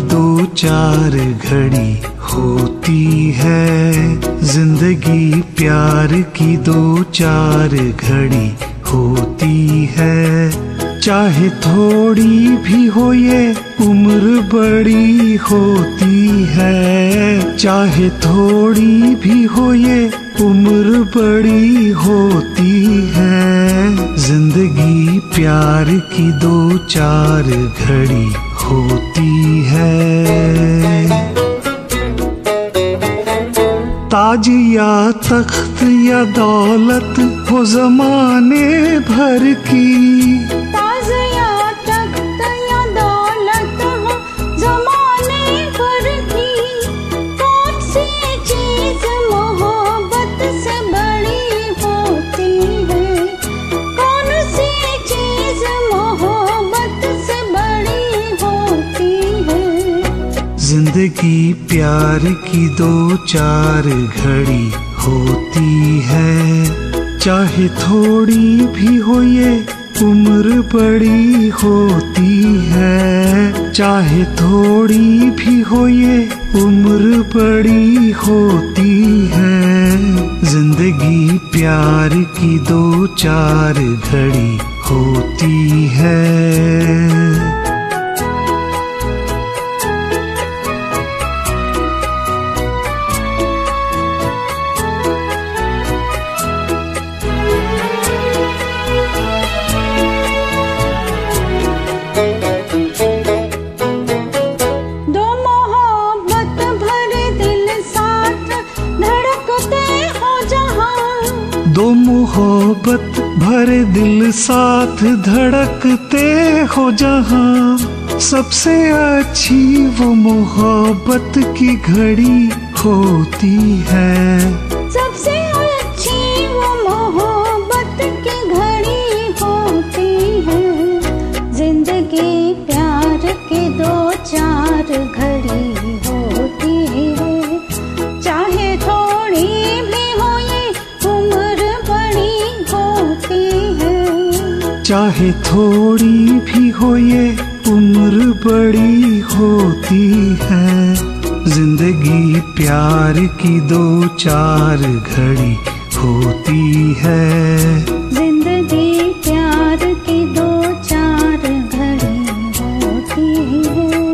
दो चार घड़ी होती है। ज़िंदगी प्यार की दो चार घड़ी होती है। चाहे थोड़ी भी हो ये उम्र बड़ी होती है। चाहे थोड़ी भी हो ये उम्र बड़ी होती है। ज़िंदगी प्यार की दो चार घड़ी होती है। ताज या तख्त या दौलत हो जमाने भर की। ज़िंदगी प्यार की दो चार घड़ी होती है। चाहे थोड़ी भी हो ये उम्र बड़ी होती है। चाहे थोड़ी भी हो ये उम्र बड़ी होती है। ज़िंदगी प्यार की दो चार घड़ी होती है। दो मोहब्बत भरे दिल साथ धड़कते हो जहाँ। सबसे अच्छी वो मोहब्बत की घड़ी होती है। सबसे अच्छी वो मोहब्बत की घड़ी होती है। ज़िंदगी प्यार के दो चार घड़ी होती है। चाहे थोड़ी भी हो बड़ी होती है। चाहे थोड़ी भी हो ये उम्र बड़ी होती है। ज़िंदगी प्यार की दो चार घड़ी होती है। 呜